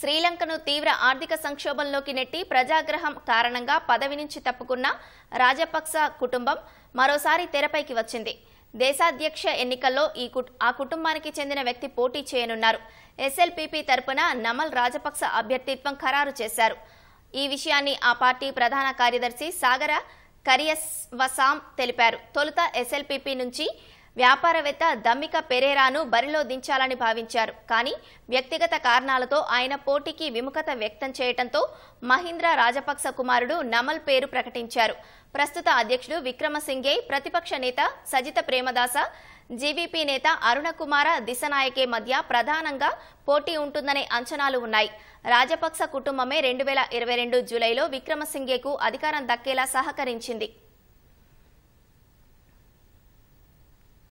శ్రీలంకను తీవ్ర ఆర్థిక సంక్షోభంలోకి నెట్టి ప్రజాగ్రహం కారణంగా పదవి నుంచి తప్పుకున్న రాజపక్స కుటుంబం మరోసారి తెరపైకి వచ్చింది. దేశాధ్యక్ష ఎన్నికల్లో ఈ కుట్- ఆ కుటుంబానికి చెందిన వ్యక్తి పోటీ చేయనున్నారు. ఎస్ఎల్పీపీ తరపున నమల్ రాజపక్స అభ్యర్థిత్వం ఖరారు చేశారు. ఈ విషయాన్ని ఆ పార్టీ ప్రధాన కార్యదర్శి సాగర కరియస్వసాం తెలిపారు. తొలుత ఎస్ఎల్పీపీ నుంచి వ్యాపారవేత్త దమ్మిక పెరేరాను బరిలో దించాలని భావించారు. కానీ వ్యక్తిగత కారణాలతో ఆయన పోటీకి విముఖత వ్యక్తం చేయడంతో మహీంద్ర రాజపక్స కుమారుడు నమల్ పేరు ప్రకటించారు. ప్రస్తుత అధ్యక్షుడు విక్రమసింఘే ప్రతిపక్ష నేత సజిత ప్రేమదాస జీవీపీ నేత అరుణకుమార దిశనాయకే మధ్య ప్రధానంగా పోటీ ఉంటుందనే అంచనాలు ఉన్నాయి. రాజపక్స కుటుంబమే రెండు వేల ఇరవై రెండు జూలైలో విక్రమసింఘేకు అధికారం దక్కేలా సహకరించింది.